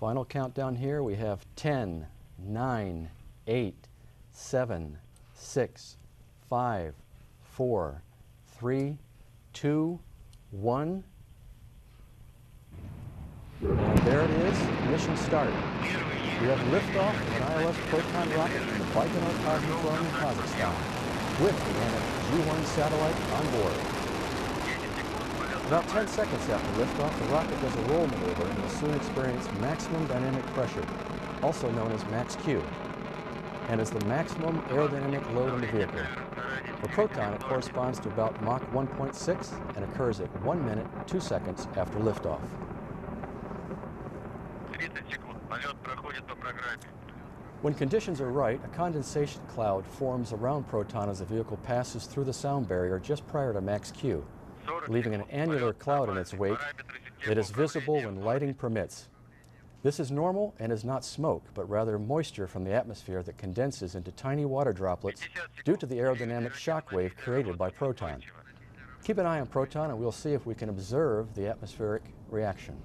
Final countdown here. We have 10, 9, 8, 7, 6, 5, 4, 3, 2, 1. And there it is, mission start. We have liftoff of an ILS Proton rocket from the Baikonur Cosmodrome in Kazakhstan with the Anik G1 satellite on board. About 10 seconds after liftoff, the rocket does a roll maneuver and will soon experience maximum dynamic pressure, also known as max-Q, and is the maximum aerodynamic load on the vehicle. For Proton, it corresponds to about Mach 1.6 and occurs at 1 minute, 2 seconds after liftoff. When conditions are right, a condensation cloud forms around Proton as the vehicle passes through the sound barrier just prior to max Q leaving an annular cloud in its wake that is visible when lighting permits. This is normal and is not smoke, but rather moisture from the atmosphere that condenses into tiny water droplets due to the aerodynamic shock wave created by proton. Keep an eye on proton and we'll see if we can observe the atmospheric reaction.